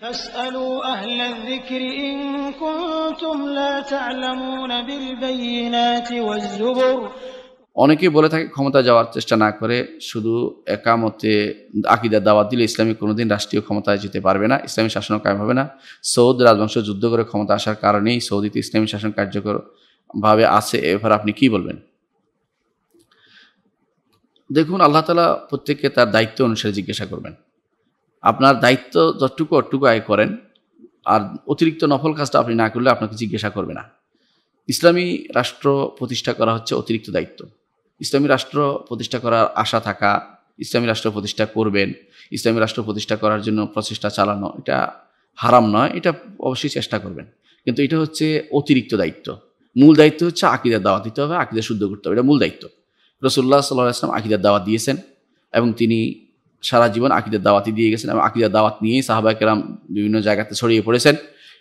فاسألوا أهل الذكر إن كنتم لا تعلمون بالبينات والزبر অনেকেই বলে থাকে ক্ষমতা যাওয়ার চেষ্টা না করে শুধু একামতে আকিদার দাওয়াত দিলে ইসলামী কোনোদিন রাষ্ট্রীয় ক্ষমতায় যেতে পারবে না ইসলামী শাসনও কায়েম হবে না সৌদ রাজবংশ যুদ্ধ করে ক্ষমতা আসার কারণেই সৌদিতে ইসলামী শাসন কার্যকর ভাবে আছে এবার আপনি কি বলবেন দেখুন আল্লাহ তালা প্রত্যেককে তার দায়িত্ব অনুসারে জিজ্ঞাসা করবেন আপনার দায়িত্ব যতটুকু অটুকু আয় করেন, আর অতিরিক্ত নফল কাজটা আপনি না করলে আপনাকে জিজ্ঞাসা করবে না। ইসলামী রাষ্ট্র প্রতিষ্ঠা করা হচ্ছে অতিরিক্ত দায়িত্ব। ইসলামী রাষ্ট্র প্রতিষ্ঠা করার আশা থাকা, ইসলামী রাষ্ট্র প্রতিষ্ঠা করবেন, ইসলামী রাষ্ট্র প্রতিষ্ঠা করার জন্য প্রচেষ্টা চালানো, এটা হারাম নয়, এটা অবশ্যই চেষ্টা করবেন। কিন্তু এটা হচ্ছে অতিরিক্ত দায়িত্ব। মূল দায়িত্ব হচ্ছে আকিদার দাওয়াত দিতে হবে, আকিদা শুদ্ধ করতে হবে, এটা মূল দায়িত্ব। রসুল্লাহ সাল্লাহ আসলাম আকিদার দাওয়াত দিয়েছেন এবং তিনি সারা জীবন আকিদের দাওয়াতি দিয়ে গেছেন এবং আকিদার দাওয়াত নিয়েই সাহাবা কেরাম বিভিন্ন জায়গাতে ছড়িয়ে পড়েছেন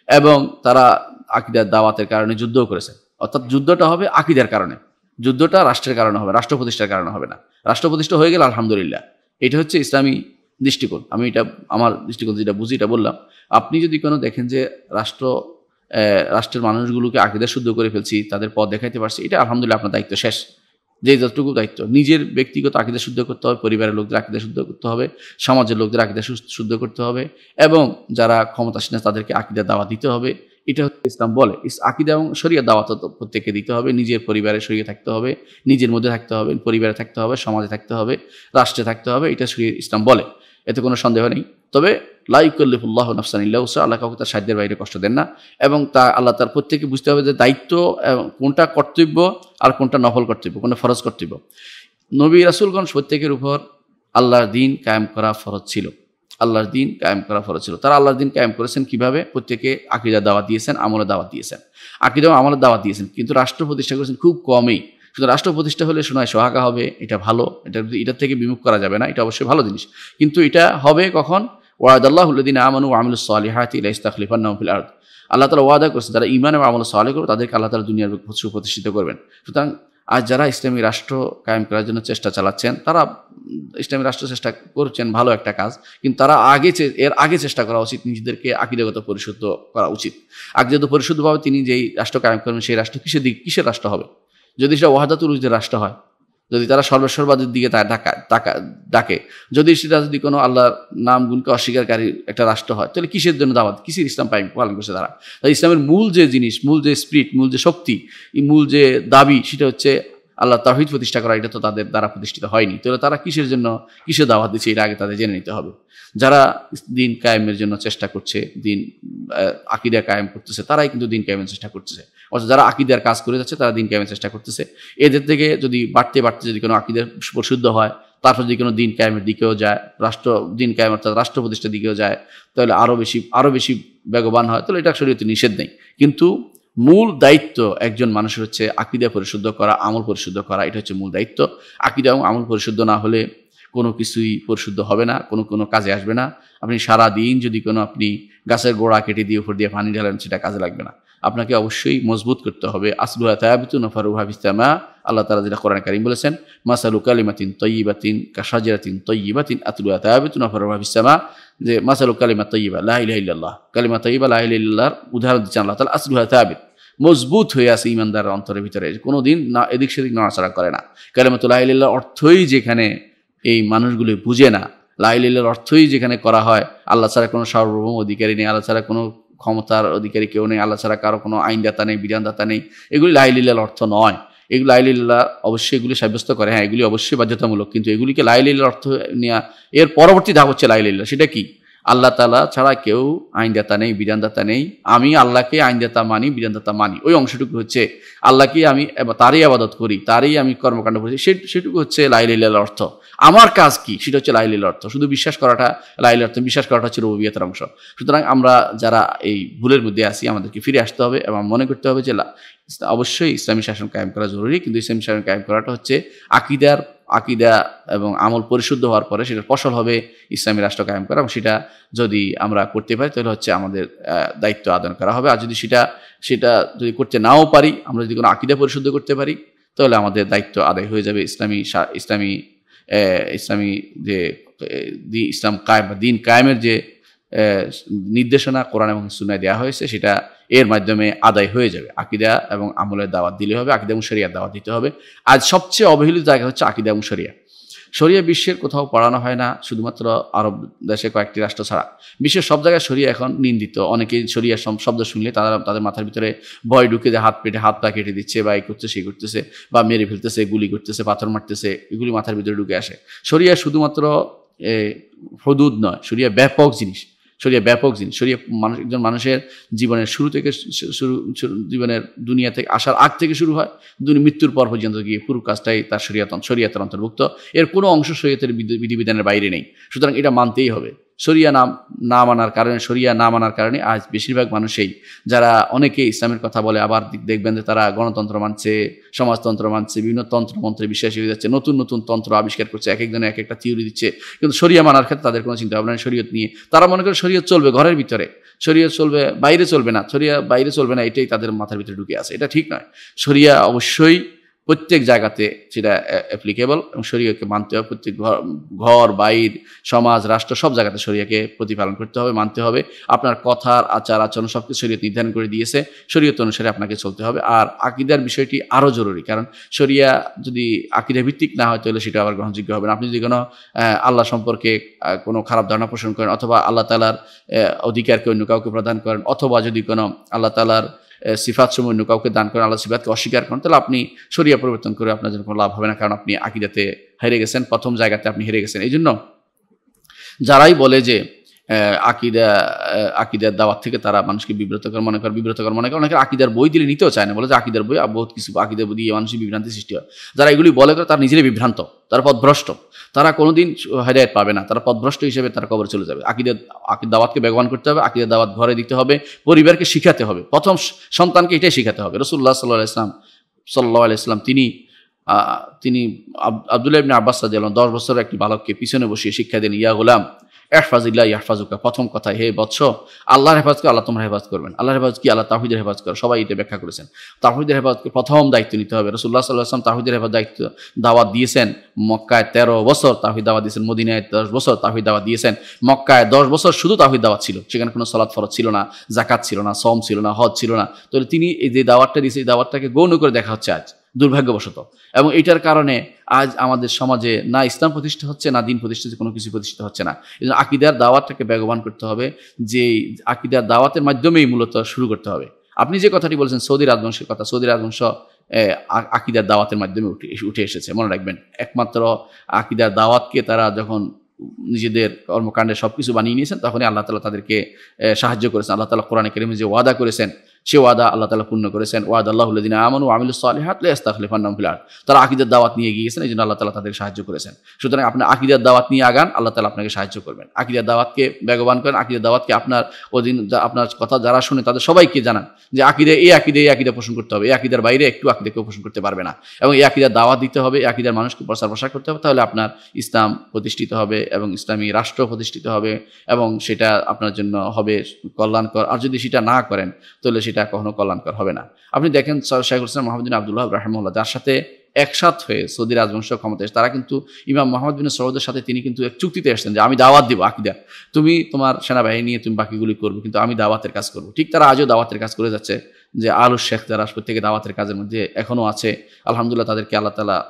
এবং তারা আকিদার দাওয়াতের কারণে যুদ্ধও করেছেন। অর্থাৎ যুদ্ধটা হবে আকিদার কারণে। যুদ্ধটা রাষ্ট্রের কারণে হবে রাষ্ট্র প্রতিষ্ঠার কারণে হবে না। রাষ্ট্র প্রতিষ্ঠা হয়ে গেলে, আলহামদুলিল্লাহ। এটা হচ্ছে ইসলামী দৃষ্টিকোণ। আমি এটা, আমার দৃষ্টিকোণ যেটা বুঝি এটা বললাম। আপনি যদি কোনো দেখেন যে রাষ্ট্র রাষ্ট্রের মানুষগুলোকে আকিদা শুদ্ধ করে ফেলছি, তাদের পথ দেখাইতে পারছি, এটা আলহামদুলিল্লাহ আপনার দায়িত্ব শেষ। যে যতটুকু দায়িত্ব। নিজের ব্যক্তিগত আকিদা শুদ্ধ করতে হবে, পরিবারের লোকদের আকিদা শুদ্ধ করতে হবে, সমাজের লোকদের আকিদা শুদ্ধ করতে হবে এবং যারা ক্ষমতাসীন তাদেরকে আকিদা দাওয়া দিতে হবে। এটা হচ্ছে ইসলাম বলে। আকিদা এবং শরিয়া দাওয়াত তো প্রত্যেককে দিতে হবে। নিজের পরিবারে শরীরে থাকতে হবে, নিজের মধ্যে থাকতে হবে, পরিবারে থাকতে হবে, সমাজে থাকতে হবে, রাষ্ট্রে থাকতে হবে, এটা শরীর ইসলাম বলে। এতে কোনো সন্দেহ নেই। তবে লাইকুল্লিফুল্লাহ নফসানিল্লাহ আল্লাহ কাউকে তার সাধ্যের বাইরে কষ্ট দেন না এবং তা আল্লাহ তার প্রত্যেকে বুঝতে হবে যে দায়িত্ব কোনটা কর্তব্য আর কোনটা নফল কর্তব্য, কোনটা ফরজ কর্তব্য। নবী রাসুলগঞ্জ প্রত্যেকের উপর আল্লাহর দিন কায়েম করা ফরজ ছিল। আল্লাহর দিন কায়েম করা ফরজ ছিল। তারা আল্লাহর দিন কায়েম করেছেন কীভাবে? প্রত্যেকে আকিদা দাওয়াত দিয়েছেন, আমলে দাওয়াত দিয়েছেন। আকিদা ও আমলের দাওয়াত দিয়েছেন, কিন্তু রাষ্ট্র প্রতিষ্ঠা করেছেন খুব কমই। শুধু রাষ্ট্র প্রতিষ্ঠা হলে শোনায় সোহাগা হবে, এটা ভালো, এটা এটার থেকে বিমুখ করা যাবে না, এটা অবশ্যই ভালো জিনিস। কিন্তু এটা হবে কখন? ওয়াদাল্লাহুল্লাদিন আমানু আমিল সালিহাতি ইলা ইস্তাখলিফান ফিল আরদ। আল্লাহ তালা ওয়াদা করেছেন, যারা ইমান এবং আমল সালে করবে, তাদেরকে আল্লাহ তালা দুনিয়ার সুপ্রতিষ্ঠিত করবেন। সুতরাং আজ যারা ইসলামী রাষ্ট্র কায়েম করার জন্য চেষ্টা চালাচ্ছেন, তারা ইসলামী রাষ্ট্র চেষ্টা করছেন, ভালো একটা কাজ। কিন্তু তারা আগে এর আগে চেষ্টা করা উচিত, নিজেদেরকে আকিদাগত পরিশুদ্ধ করা উচিত। আকিদাগত পরিশুদ্ধভাবে তিনি যেই রাষ্ট্র কায়েম করবেন, সেই রাষ্ট্র কিসের দিক, কিসের রাষ্ট্র হবে? যদি সেটা ওয়াহাদাতুল রাষ্ট্র হয় যদি তারা সর্বেশ্বরবাদের দিকে তা- ডাকা, যদি সেটা যদি কোনো আল্লাহর নাম গুণকে অস্বীকারী একটা রাষ্ট্র হয়, তাহলে কিসের জন্য দাওয়াত? কিসের ইসলাম পাই পালন করছে তারা? তাই ইসলামের মূল যে জিনিস, মূল যে স্পিরিট মূল যে শক্তি মূল যে দাবি, সেটা হচ্ছে আল্লাহ তাহিদ প্রতিষ্ঠা করা, এটা তো তাদের দ্বারা প্রতিষ্ঠিত হয়নি। তাহলে তারা কিসের জন্য, কিসের দাওয়াত দিচ্ছে, এটা আগে তাদের জেনে নিতে হবে। যারা দিন কায়েমের জন্য চেষ্টা করছে, দিন আকিদা কায়েম করতেছে, তারাই কিন্তু দিন কায়েমের চেষ্টা করতেছে। অথচ যারা আকিদার কাজ করে যাচ্ছে, তারা দিন কায়েমের চেষ্টা করতেছে। এদের থেকে যদি বাড়তে বাড়তে যদি কোনো আকিদের পরিশুদ্ধ হয়, তারপর যদি কোনো দিন কায়েমের দিকেও যায়, রাষ্ট্র, দিন কায়েম অর্থাৎ রাষ্ট্র প্রতিষ্ঠার দিকেও যায়, তাহলে আরও বেশি আরও বেশি বেগবান হয়, তাহলে এটা শরীয়তে নিষেধ নেই। কিন্তু মূল দায়িত্ব একজন মানুষের হচ্ছে আকিদা পরিশুদ্ধ করা, আমল পরিশুদ্ধ করা, এটা হচ্ছে মূল দায়িত্ব। আকিদা এবং আমল পরিশুদ্ধ না হলে কোনো কিছুই পরিশুদ্ধ হবে না, কোনো কোনো কাজে আসবে না। আপনি সারা দিন যদি কোনো, আপনি গাছের গোড়া কেটে দিয়ে, উপর দিয়ে পানি ঢালেন, সেটা কাজে লাগবে না। আপনাকে অবশ্যই মজবুত করতে হবে। আসলুহা তায়াবিতু নফারুহা বিস্তামা আল্লাহ তালা যেটা কোরআন কারিম বলেছেন, মাসালু কালিমাতিন তৈবাতিন কাসাজিরাতিন তৈবাতিন আতলুহা তায়াবিতু নফারুহা বিস্তামা যে মাসালু কালিমা তৈবা লাহ ইল্লাল্লাহ, কালিমা তৈবা লাহ ইল্লাহর উদাহরণ দিচ্ছেন আল্লাহ তালা আসলুহা তায়াবিত। মজবুত হয়ে আছে ইমানদারের অন্তরের ভিতরে কোনো দিন না, এদিক সেদিক নড়াচড়া করে না। কালিমাতুল্লাহ ইল্লাহর অর্থই যেখানে এই মানুষগুলি বুঝে না লাইলিল্লার অর্থই যেখানে করা হয়, আল্লাহ ছাড়া কোনো সার্বভৌম অধিকারী নেই, আল্লাহ ছাড়া কোনো ক্ষমতার অধিকারী কেউ নেই, আল্লাহ ছাড়া কারও কোনো আইনদাতা নেই, বিধানদাতা নেই। এগুলি লাইলিল্লার অর্থ নয়। এগুলো লাইলিল্লাহ অবশ্যই এগুলি সাব্যস্ত করে। হ্যাঁ এগুলি অবশ্যই বাধ্যতামূলক। কিন্তু এগুলিকে লাইলিল্লার অর্থ নেওয়া এর পরবর্তী ধাপ হচ্ছে লাইলিল্লাহ। সেটা কি? আল্লাহ তালা ছাড়া কেউ আইনদাতা নেই, বিধানদাতা নেই। আমি আল্লাহকে আইনদাতা মানি, বিধানদাতা মানি। ওই অংশটুকু হচ্ছে আল্লাহকে আমি তারই আবাদত করি, তারই আমি কর্মকাণ্ড করি। সেটুকু হচ্ছে লাইলিল্লার অর্থ। আমার কাজ কি? সেটা হচ্ছে লাইলিল অর্থ। শুধু বিশ্বাস করাটা লাইল অর্থ, বিশ্বাস করাটা হচ্ছে রুবিয়তের অংশ। সুতরাং আমরা যারা এই ভুলের মধ্যে আছি, আমাদেরকে ফিরে আসতে হবে এবং মনে করতে হবে যে অবশ্যই ইসলামী শাসন কায়েম করা জরুরি। কিন্তু ইসলামী শাসন কায়েম করাটা হচ্ছে আকিদার আকিদা এবং আমল পরিশুদ্ধ হওয়ার পরে সেটার ফসল হবে ইসলামী রাষ্ট্র কায়েম করা এবং সেটা যদি আমরা করতে পারি, তাহলে হচ্ছে আমাদের দায়িত্ব আদান করা হবে। আর যদি সেটা সেটা যদি করতে নাও পারি, আমরা যদি কোনো আকিদা পরিশুদ্ধ করতে পারি, তাহলে আমাদের দায়িত্ব আদায় হয়ে যাবে ইসলামী ইসলামী ইসলামী যে ইসলাম কায়েম বা দিন কায়েমের যে নির্দেশনা কোরআন এবং সুনায় দেওয়া হয়েছে, সেটা এর মাধ্যমে আদায় হয়ে যাবে। আকিদা এবং আমলের দাওয়াত দিলে হবে, আকিদা এবং শরিয়ার দাওয়াত দিতে হবে। আজ সবচেয়ে অবহেলিত জায়গা হচ্ছে আকিদা এবং শরিয়া। শরিয়া বিশ্বের কোথাও পড়ানো হয় না, শুধুমাত্র আরব দেশে কয়েকটি রাষ্ট্র ছাড়া। বিশ্বের সব জায়গায় শরিয়া এখন নিন্দিত। অনেকেই শরিয়া শব্দ শুনলে তারা, তাদের মাথার ভিতরে ভয় ঢুকে যে হাত পেটে হাত পা কেটে দিচ্ছে, বা এই করছে সেই করতেছে, বা মেরে ফেলতেছে, গুলি করতেছে, পাথর মারতেছে, এগুলি মাথার ভিতরে ঢুকে আসে। শরিয়া শুধুমাত্র হদুদ নয়, শরিয়া ব্যাপক জিনিস। শরিয়া ব্যাপক জিনিস, শরিয়া মানুষ, একজন মানুষের জীবনের শুরু থেকে শুরু জীবনের দুনিয়া থেকে আসার আগ থেকে শুরু হয় দুনিয়া মৃত্যুর পর পর্যন্ত গিয়ে পুরো কাজটাই তার শরিয়াত শরিয়াতের অন্তর্ভুক্ত। এর কোনো অংশ শরীয়তের বিধি- বিধিবিধানের বাইরে নেই। সুতরাং এটা মানতেই হবে। শরিয়া নাম, না মানার কারণে, শরিয়া না মানার কারণে আজ বেশিরভাগ মানুষই যারা অনেকে ইসলামের কথা বলে, আবার দেখবেন যে তারা গণতন্ত্র মানছে, সমাজতন্ত্র মানছে, বিভিন্ন তন্ত্রমন্ত্রে বিশ্বাসী হয়ে যাচ্ছে, নতুন নতুন তন্ত্র আবিষ্কার করছে, এক একজনে এক একটা থিওরি দিচ্ছে। কিন্তু শরিয়া মানার ক্ষেত্রে তাদের কোনো চিন্তা ভাবনা শরীয়ত নিয়ে। তারা মনে করে শরীয়ত চলবে ঘরের ভিতরে। শরীয়ত চলবে, বাইরে চলবে না। শরিয়া বাইরে চলবে না, এটাই তাদের মাথার ভিতরে ঢুকে আছে। এটা ঠিক নয়। শরিয়া অবশ্যই প্রত্যেক জায়গাতে সেটা অ্যাপ্লিকেবল এবং শরীয়কে মানতে হবে। প্রত্যেক ঘর বাইর সমাজ, রাষ্ট্র, সব জায়গাতে শরিয়াকে প্রতিপালন করতে হবে, মানতে হবে। আপনার কথার, আচার, আচরণ সব কিছু শরীয়ত নির্ধারণ করে দিয়েছে। শরীয়ত অনুসারে আপনাকে চলতে হবে। আর আকিদার বিষয়টি আরও জরুরি, কারণ শরিয়া যদি আকিদা ভিত্তিক না হয়, তাহলে সেটা আবার গ্রহণযোগ্য হবে না। আপনি যদি কোনো আল্লাহ সম্পর্কে কোনো খারাপ ধারণা পোষণ করেন অথবা আল্লাহ তালার অধিকারকে অন্য কাউকে প্রদান করেন, অথবা যদি কোনো আল্লাহ তালার সিফাত সময় অন্য কাউকে দান করেন আল্লাহ সিফাতকে অস্বীকার করেন, তাহলে আপনি সরিয়া পরিবর্তন করে আপনার জন্য কোনো লাভ হবে না, কারণ আপনি আকিদাতে হেরে গেছেন, প্রথম জায়গাতে আপনি হেরে গেছেন। এই জন্য যারাই বলে যে আকিদা আকিদার দাওয়াত থেকে তারা মানুষকে বিব্রতকর মনে করে, বিব্রতকর মনে করে। অনেকে আকিদার বই দিলে নিতেও চায় না, বলে যে আকিদার বই বহুত কিছু আকিদার বই দিয়ে মানুষের বিভ্রান্তি সৃষ্টি হয়। যারা এগুলি বলে করে তারা নিজেরাই বিভ্রান্ত, তারা পথভ্রষ্ট। তারা কোনোদিন হেদায়ত পাবে না, তারা পথভ্রষ্ট হিসেবে তারা কবর চলে যাবে। আকিদের আকিদ দাওয়াতকে ব্যবহার করতে হবে, আকিদের দাওয়াত ঘরে দিতে হবে, পরিবারকে শিখাতে হবে। প্রথম সন্তানকে এটাই শিখাতে হবে। রসুল্লাহ সাল্লাহ ইসলাম সাল্লাহ আলাইসলাম তিনি তিনি আব- আব্দুল্লাহ আব্বাস রাদিয়াল্লাহু দশ বছরের একটি বালককে পিছনে বসিয়ে শিক্ষা দেন, ইয়া গোলাম ইয়াহফাজুকা প্রথম কথা হে বৎস, আল্লাহর হেফাজ করে আল্লাহ তোমার হেফাজ করবেন। আল্লাহর হেফাজ কি? আল্লাহ তাহিদের হেফাজ করে। সবাই এটা ব্যাখ্যা করেছেন। তাহিদের হেফাজকে প্রথম দায়িত্ব নিতে হবে। রসুল্লাহ সাল্লাহ আসলাম তাহিদের হেফাজ দায়িত্ব, দাওয়াত দিয়েছেন। মক্কায় তেরো বছর তাহিদ দাওয়াত দিয়েছেন। মদিনায় দশ বছর তাহিদ দাওয়াত দিয়েছেন। মক্কায় দশ বছর শুধু তাহিদ দাওয়াত ছিল। সেখানে কোনো সলাৎ ফরজ ছিল না জাকাত ছিল না সম ছিল না, হজ ছিল না। তো তিনি এই যে দাওয়াতটা দিয়েছে, এই দাওয়াতটাকে গৌণ করে দেখা হচ্ছে আজ। দুর্ভাগ্যবশত। এবং এটার কারণে আজ আমাদের সমাজে না ইসলাম প্রতিষ্ঠা হচ্ছে, না দিন প্রতিষ্ঠা কোনো কিছু প্রতিষ্ঠিত হচ্ছে না। এই জন্য আকিদার দাওয়াতটাকে বেগবান করতে হবে, যে আকিদার দাওয়াতের মাধ্যমেই মূলত শুরু করতে হবে। আপনি যে কথাটি বলছেন, সৌদি রাজবংশের কথা, সৌদি রাজবংশ আকিদার দাওয়াতের মাধ্যমে উঠে উঠে এসেছে, মনে রাখবেন। একমাত্র আকিদার দাওয়াতকে তারা যখন নিজেদের কর্মকাণ্ডে সব কিছু বানিয়ে নিয়েছেন, তখনই আল্লাহ তালা তাদেরকে সাহায্য করেছেন। আল্লাহ তালা কোরআনে কেরিমে যে ওয়াদা করেছেন সে ওয়াদা আল্লাহ তালা পূর্ণ করেছেন। ওয়াদ আল্লাহুল্লাদিন আমন ও আমিল সালিহাত লেস্তাখলিফান্নাম ফিলার তারা আকিদার দাওয়াত নিয়ে গিয়েছেন এই জন্য আল্লাহ তালা তাদের সাহায্য করেছেন। সুতরাং আপনি আকিদার দাওয়াত নিয়ে আগান, আল্লাহ তালা আপনাকে সাহায্য করবেন। আকিদার দাওয়াতকে বেগবান করেন, আকিদার দাওয়াতকে আপনার অধীন আপনার কথা যারা শুনে তাদের সবাইকে জানান যে আকিদে, এই আকিদে, এই আকিদা পোষণ করতে হবে। এই আকিদার বাইরে একটু আকিদা কেউ পোষণ করতে পারবে না। এবং এই আকিদার দাওয়াত দিতে হবে, এই আকিদার মানুষকে প্রচার প্রসার করতে হবে, তাহলে আপনার ইসলাম প্রতিষ্ঠিত হবে এবং ইসলামী রাষ্ট্র প্রতিষ্ঠিত হবে এবং সেটা আপনার জন্য হবে কল্যাণকর। আর যদি সেটা না করেন, তাহলে সেটা কখনো কল্যাণকর হবে না। আপনি দেখেন শেখুল ইসলাম মোহাম্মদিন আবদুল্লাহ রাহমুল্লাহ যার সাথে একসাথ হয়ে সৌদি রাজবংশ ক্ষমতা এসে তারা কিন্তু ইমাম মোহাম্মদ বিন সৌদের সাথে তিনি কিন্তু এক চুক্তিতে এসেছেন যে আমি দাওয়াত দিব আকিদা। তুমি তোমার সেনাবাহিনী নিয়ে তুমি বাকিগুলি করব, কিন্তু আমি দাওয়াতের কাজ করব। ঠিক তারা আজও দাওয়াতের কাজ করে যাচ্ছে। যে আলু শেখ যারা প্রত্যেকে দাওয়াতের কাজের মধ্যে এখনও আছে। আলহামদুলিল্লাহ তাদেরকে আল্লাহ তালা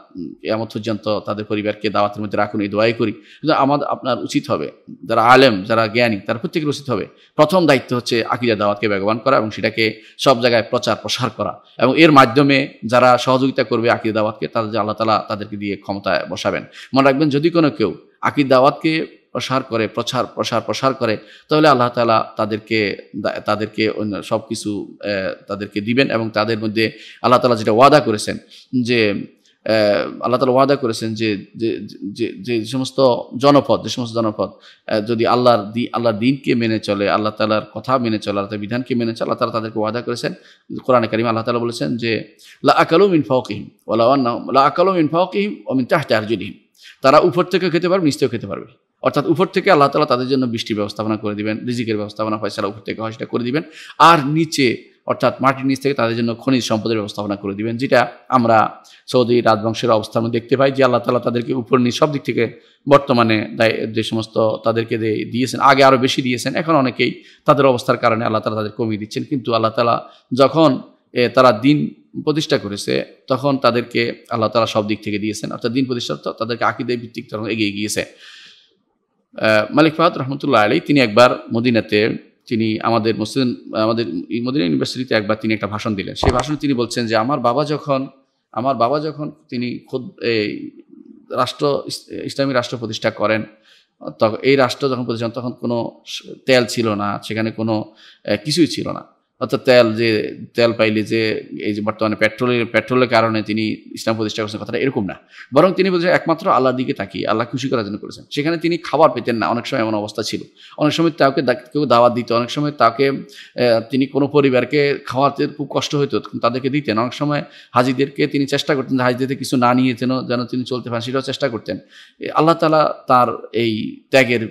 এমন পর্যন্ত তাদের পরিবারকে দাওয়াতের মধ্যে রাখুন, এই দোয়াই করি। কিন্তু আমাদের আপনার উচিত হবে, যারা আলেম, যারা জ্ঞানী, তারা প্রত্যেকের উচিত হবে প্রথম দায়িত্ব হচ্ছে আকিদা দাওয়াতকে বেগবান করা এবং সেটাকে সব জায়গায় প্রচার প্রসার করা। এবং এর মাধ্যমে যারা সহযোগিতা করবে আকিদা দাওয়াতকে তাদের আল্লাহ তালা তাদেরকে দিয়ে ক্ষমতায় বসাবেন। মনে রাখবেন যদি কোনো কেউ আকিদ দাওয়াতকে প্রসার করে, প্রচার, প্রসার প্রসার করে, তাহলে আল্লাহ তালা তাদেরকে তাদেরকে সব কিছু তাদেরকে দিবেন এবং তাদের মধ্যে আল্লাহ তালা যেটা ওয়াদা করেছেন যে আল্লাহ তালা ওয়াদা করেছেন যে যে সমস্ত জনপদ, যে সমস্ত জনপদ যদি আল্লাহর দি, আল্লাহর দিনকে মেনে চলে, আল্লাহ তালার কথা মেনে চলে, আল্লাহ বিধানকে মেনে চলে, আল্লাহ তালা তাদেরকে ওয়াদা করেছেন। কোরআনে কারিম আল্লাহ তালা বলেছেন যে, লা আকালু ফাওকিহিম ওয়ালা আন্না লা আকালু মিন ফাওকিহিম ওয়া মিন তাহতি আরজুলিহিম। তারা উপর থেকে খেতে পারবে নিচ থেকেও খেতে পারবে। অর্থাৎ উপর থেকে আল্লাহ তালা তাদের জন্য বৃষ্টির ব্যবস্থাপনা করে দিবেন, রিজিকের ব্যবস্থাপনা ফয়সালা উপর থেকে হয়, সেটা করে দিবেন। আর নিচে, অর্থাৎ মাটির নিচ থেকে তাদের জন্য খনিজ সম্পদের ব্যবস্থাপনা করে দিবেন, যেটা আমরা সৌদি রাজবংশের অবস্থার মধ্যে দেখতে পাই, যে আল্লাহ তালা তাদেরকে উপর নিচ সব দিক থেকে বর্তমানে যে সমস্ত তাদেরকে দিয়েছেন, আগে আরও বেশি দিয়েছেন, এখন অনেকেই তাদের অবস্থার কারণে আল্লাহ তালা তাদের কমিয়ে দিচ্ছেন। কিন্তু আল্লাহ তালা যখন তারা দিন প্রতিষ্ঠা করেছে, তখন তাদেরকে আল্লাহ তালা সব দিক থেকে দিয়েছেন, অর্থাৎ দিন প্রতিষ্ঠা, তাদেরকে আকিদের ভিত্তিক তখন এগিয়ে গিয়েছে। মালিক ফাহাদ রহমতুল্লাহ আলী তিনি একবার মদিনাতে, তিনি আমাদের মুসলিম আমাদের মদিনা ইউনিভার্সিটিতে একবার তিনি একটা ভাষণ দিলেন। সেই ভাষণে তিনি বলছেন যে, আমার বাবা যখন, আমার বাবা যখন তিনি খুদ, এই রাষ্ট্র, ইসলামী রাষ্ট্র প্রতিষ্ঠা করেন তখন এই রাষ্ট্র যখন প্রতিষ্ঠান তখন কোনো তেল ছিল না, সেখানে কোনো কিছুই ছিল না। অর্থাৎ তেল যে, তেল পাইলে যে, এই যে বর্তমানে পেট্রোলের পেট্রোলের কারণে তিনি ইসলাম প্রতিষ্ঠা করেছেন, কথাটা এরকম না। বরং তিনি বলছেন একমাত্র আল্লাহর দিকে তাকিয়ে, আল্লাহ খুশি করার জন্য করেছেন। সেখানে তিনি খাবার পেতেন না, অনেক সময় এমন অবস্থা ছিল। অনেক সময় তাকে কেউ দাওয়াত দিত, অনেক সময় তাকে তিনি কোনো পরিবারকে খাওয়াতে খুব কষ্ট হতো তাদেরকে দিতেন। অনেক সময় হাজিদেরকে তিনি চেষ্টা করতেন যে হাজিদের কিছু না নিয়ে যেন যেন তিনি চলতে পারেন, সেটাও চেষ্টা করতেন। আল্লাহ তালা তার এই ত্যাগের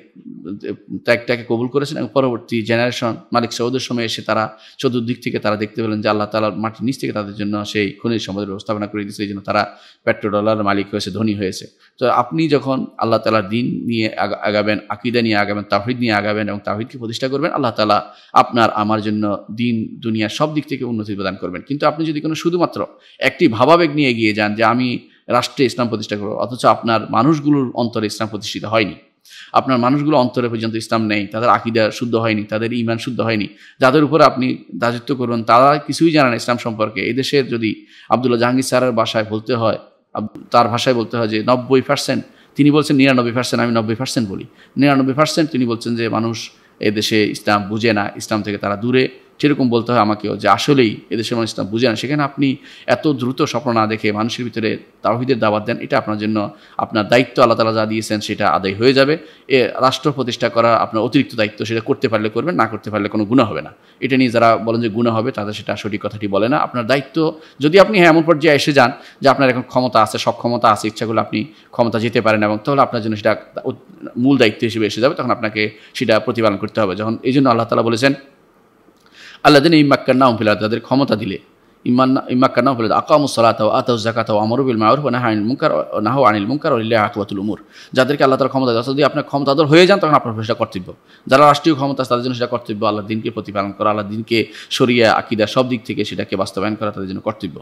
ত্যাগটাকে কবুল করেছেন এবং পরবর্তী জেনারেশন মালিক সৌদের সময় এসে তারা চতুর্দিক থেকে তারা দেখতে পেলেন যে আল্লাহ তালার মাটির নিচ থেকে তাদের জন্য সেই খনিজ সম্পদের ব্যবস্থাপনা করে দিয়েছে, এই জন্য তারা পেট্রো ডলার মালিক হয়েছে, ধনী হয়েছে। তো আপনি যখন আল্লাহ তালার দিন নিয়ে আগাবেন, আকিদা নিয়ে আগাবেন তাহিদ নিয়ে আগাবেন এবং তাহিদকে প্রতিষ্ঠা করবেন, আল্লাহ তালা আপনার আমার জন্য দিন, দুনিয়া সব দিক থেকে উন্নতি প্রদান করবেন। কিন্তু আপনি যদি কোনো শুধুমাত্র একটি ভাবাবেগ নিয়ে এগিয়ে যান যে আমি রাষ্ট্রে ইসলাম প্রতিষ্ঠা করব, অথচ আপনার মানুষগুলোর অন্তরে ইসলাম প্রতিষ্ঠিত হয়নি। আপনার মানুষগুলো অন্তরে পর্যন্ত ইসলাম নেই, তাদের আকিদা শুদ্ধ হয়নি, তাদের ইমান শুদ্ধ হয়নি, যাদের উপর আপনি রাজত্ব করবেন, তারা কিছুই জানেন ইসলাম সম্পর্কে। এই দেশের যদি আবদুল্লাহ জাহাঙ্গীর স্যারের ভাষায় বলতে হয় তার ভাষায় বলতে হয় যে নব্বই পার্সেন্ট তিনি বলছেন নিরানব্বই পার্সেন্ট আমি নব্বই পার্সেন্ট বলি। নিরানব্বই পার্সেন্ট তিনি বলছেন যে মানুষ এদেশে ইসলাম বুঝে না, ইসলাম থেকে তারা দূরে। সেরকম বলতে হয় আমাকেও যে আসলেই এদেশের মানুষ ইসলাম বুঝে না। সেখানে আপনি এত দ্রুত স্বপ্ন না দেখে মানুষের ভিতরে তাওহিদের দাওয়াত দেন, এটা আপনার জন্য আপনার দায়িত্ব আল্লাহ তালা যা দিয়েছেন সেটা আদায় হয়ে যাবে। এ রাষ্ট্র প্রতিষ্ঠা করা আপনার অতিরিক্ত দায়িত্ব, সেটা করতে পারলে করবেন, না করতে পারলে কোনো গুণা হবে না। এটা নিয়ে যারা বলেন যে গুণা হবে, তাদের সেটা সঠিক কথাটি বলে না। আপনার দায়িত্ব, যদি আপনি হ্যাঁ এমন পর্যায়ে এসে যান যে আপনার এখন ক্ষমতা আছে সক্ষমতা আছে, ইচ্ছাগুলো আপনি ক্ষমতা যেতে পারেন এবং তাহলে আপনার জন্য সেটা মূল দায়িত্ব হিসেবে এসে যাবে, তখন আপনাকে সেটা প্রতিপালন করতে হবে। যখন এই জন্য আল্লাহ তালা বলেছেন আল্লাহ দিন ইমাক্কার নাম ফেলা তাদের ক্ষমতা দিলে। ইমান ইমাক্কার নাম ফেলে আকামু সালাত আতাউ জাকাত আমরুবিল মাউরুফ নাহা আনিল মুনকার নাহু আনিল মুনকার ইল্লাহ আকবাতুল উমুর। যাদেরকে আল্লাহ তার ক্ষমতা দেয় যদি আপনার ক্ষমতাধর হয়ে যান, তখন আপনার সেটা কর্তব্য। যারা রাষ্ট্রীয় ক্ষমতা তাদের জন্য সেটা কর্তব্য। আল্লাহ দিনকে প্রতিপালন করা, আল্লাহ দিনকে সরিয়ে আকিদা সব দিক থেকে সেটাকে বাস্তবায়ন করা তাদের জন্য কর্তব্য।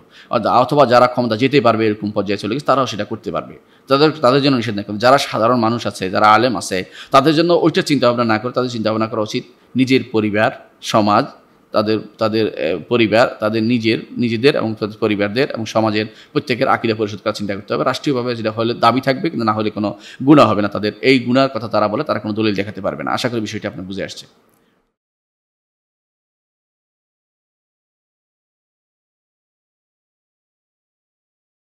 অথবা যারা ক্ষমতা যেতে পারবে, এরকম পর্যায়ে চলে গেছে, তারাও সেটা করতে পারবে। তাদের তাদের জন্য নিষেধ না যারা সাধারণ মানুষ আছে, যারা আলেম আছে, তাদের জন্য ওইটা চিন্তা ভাবনা না করে, তাদের চিন্তা ভাবনা করা উচিত। নিজের পরিবার, সমাজ তাদের তাদের পরিবার, তাদের নিজের, নিজেদের এবং তাদের পরিবারদের এবং সমাজের প্রত্যেকের আকিদা পরিষদ করার চিন্তা করতে হবে। রাষ্ট্রীয়ভাবে যেটা হলে দাবি থাকবে, কিন্তু না হলে কোনো গুণা হবে না তাদের। এই গুণার কথা তারা বলে, তারা কোনো দলিল দেখাতে পারবে না। আশা করি বিষয়টি আপনার বুঝে আসছে।